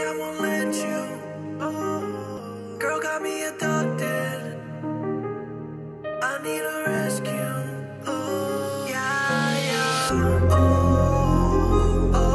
I won't let you. Oh, girl got me. I need a rescue. Oh, yeah, yeah. Oh, oh.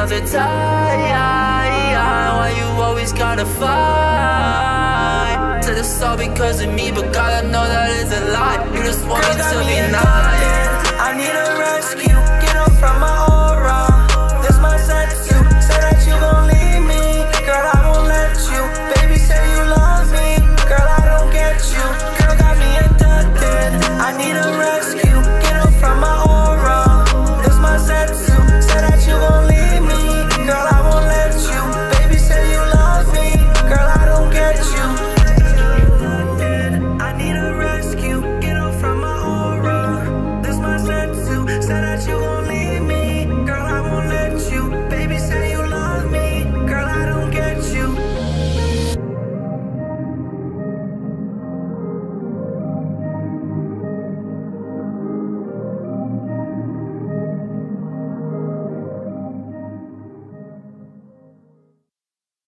another time Why you always gotta fight? Said it's all because of me But God, I know that is a lie. You just want me to be nice.